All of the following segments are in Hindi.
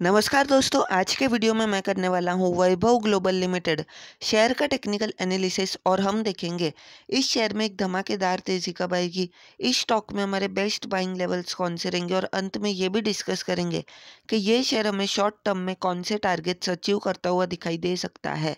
नमस्कार दोस्तों, आज के वीडियो में मैं करने वाला हूँ वैभव ग्लोबल लिमिटेड शेयर का टेक्निकल एनालिसिस और हम देखेंगे, इस शेयर में एक धमाकेदार तेज़ी कब आएगी, इस स्टॉक में हमारे बेस्ट बाइंग लेवल्स कौन से रहेंगे और अंत में ये भी डिस्कस करेंगे कि ये शेयर हमें शॉर्ट टर्म में कौन से टारगेट्स अचीव करता हुआ दिखाई दे सकता है।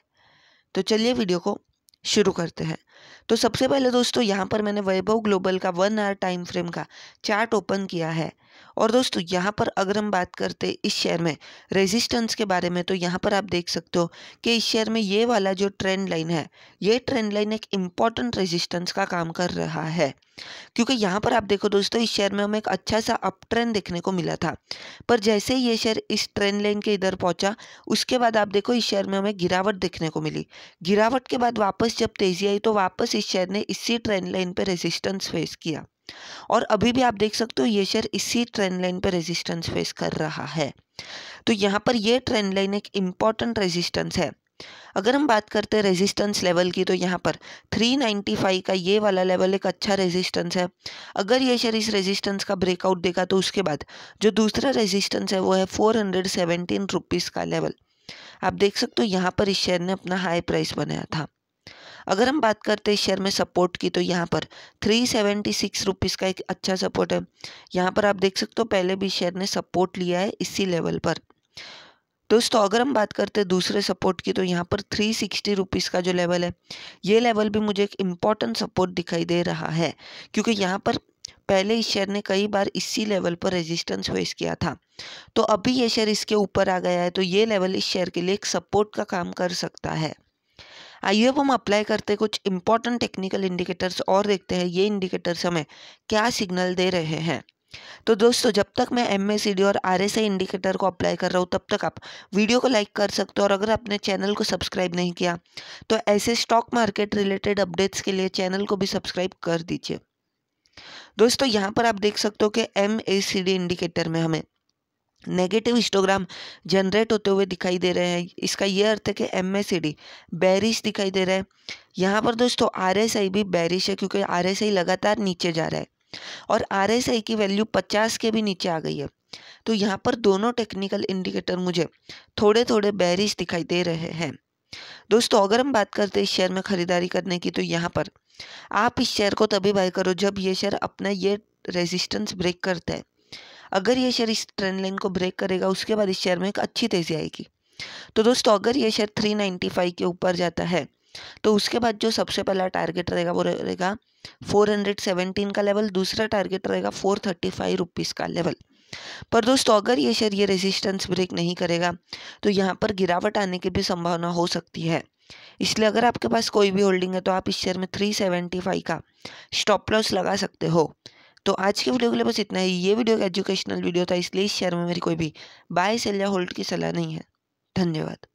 तो चलिए वीडियो को शुरू करते हैं। तो सबसे पहले दोस्तों, यहाँ पर मैंने वैभव ग्लोबल का वन आवर टाइम फ्रेम का चार्ट ओपन किया है। और दोस्तों, यहाँ पर अगर हम बात करते इस शेयर में, रेजिस्टेंस के बारे में तो यहाँ पर आप देख सकते हो कि इस शेयर में ये वाला जो ट्रेंड लाइन है, ये ट्रेंड लाइन एक इंपॉर्टेंट रेजिस्टेंस का काम कर रहा है। क्योंकि यहाँ पर आप देखो दोस्तों, इस शेयर में हमें एक अच्छा सा अप ट्रेंड देखने को मिला था। पर जैसे ही ये शेयर इस ट्रेंड लाइन के इधर पहुँचा, उसके बाद आप देखो इस शेयर में हमें गिरावट देखने को मिली। गिरावट के बाद वापस जब तेज़ी आई तो वापस इस शेयर ने इसी ट्रेंड लाइन पर रेजिस्टेंस फेस किया। और अभी भी आप देख सकते हो ये शेयर इसी ट्रेंड लाइन पर रेजिस्टेंस फेस कर रहा है। तो यहाँ पर ये ट्रेंड लाइन एक इंपॉर्टेंट रेजिस्टेंस है। अगर हम बात करते हैं रेजिस्टेंस लेवल की तो यहाँ पर 395 का ये वाला लेवल एक अच्छा रेजिस्टेंस है। अगर ये शेयर इस रेजिस्टेंस का ब्रेकआउट देगा तो उसके बाद जो दूसरा रेजिस्टेंस है, वो है फोर हंड्रेड का लेवल आप देख सकते हो यहाँ पर इस शेयर ने अपना हाई प्राइस बनाया था। अगर हम बात करते हैं शेयर में सपोर्ट की तो यहाँ पर थ्री सेवेंटी सिक्स रुपीज़ का एक अच्छा सपोर्ट है। यहाँ पर आप देख सकते हो पहले भी शेयर ने सपोर्ट लिया है इसी लेवल पर। दोस्तों, अगर हम बात करते हैं दूसरे सपोर्ट की तो यहाँ पर थ्री सिक्सटी रुपीज़ का जो लेवल है, ये लेवल भी मुझे एक इंपॉर्टेंट सपोर्ट दिखाई दे रहा है। क्योंकि यहाँ पर पहले इस शेयर ने कई बार इसी लेवल पर रेजिस्टेंस फेस किया था। तो अभी ये शेयर इसके ऊपर आ गया है तो ये लेवल इस शेयर के लिए एक सपोर्ट का काम कर सकता है। आइए अब हम अप्लाई करते कुछ इंपॉर्टेंट टेक्निकल इंडिकेटर्स और देखते हैं ये इंडिकेटर्स हमें क्या सिग्नल दे रहे हैं। तो दोस्तों, जब तक मैं एमएसीडी और आर एस आई इंडिकेटर को अप्लाई कर रहा हूँ, तब तक आप वीडियो को लाइक कर सकते हो और अगर आपने चैनल को सब्सक्राइब नहीं किया तो ऐसे स्टॉक मार्केट रिलेटेड अपडेट्स के लिए चैनल को भी सब्सक्राइब कर दीजिए। दोस्तों, यहाँ पर आप देख सकते हो कि M A C D indicator में हमें नेगेटिव हिस्टोग्राम जनरेट होते हुए दिखाई दे रहे हैं। इसका ये अर्थ है कि एम एस बैरिश दिखाई दे रहा है। यहाँ पर दोस्तों आर एस आई भी बैरिश है क्योंकि आर एस आई लगातार नीचे जा रहा है और आर एस आई की वैल्यू 50 के भी नीचे आ गई है। तो यहाँ पर दोनों टेक्निकल इंडिकेटर मुझे थोड़े थोड़े बैरिश दिखाई दे रहे हैं। दोस्तों अगर हम बात करते हैं इस शेयर में ख़रीदारी करने की तो यहाँ पर आप इस शेयर को तभी बाय करो जब ये शेयर अपना ये रेजिस्टेंस ब्रेक करता है। अगर ये शेयर इस ट्रेंड लाइन को ब्रेक करेगा, उसके बाद इस शेयर में एक अच्छी तेज़ी आएगी। तो दोस्तों, अगर ये शेयर 395 के ऊपर जाता है तो उसके बाद जो सबसे पहला टारगेट रहेगा, वो रहेगा 417 का लेवल दूसरा टारगेट रहेगा 435 रुपीज़ का लेवल पर दोस्तों, अगर ये शेयर ये रेजिस्टेंस ब्रेक नहीं करेगा तो यहाँ पर गिरावट आने की भी संभावना हो सकती है। इसलिए अगर आपके पास कोई भी होल्डिंग है तो आप इस शेयर में 375 का स्टॉप लॉस लगा सकते हो। तो आज के वीडियो के लिए बस इतना ही। ये वीडियो एक एजुकेशनल वीडियो था, इसलिए इस शेयर में मेरी कोई भी बाय, सेल या होल्ड की सलाह नहीं है। धन्यवाद।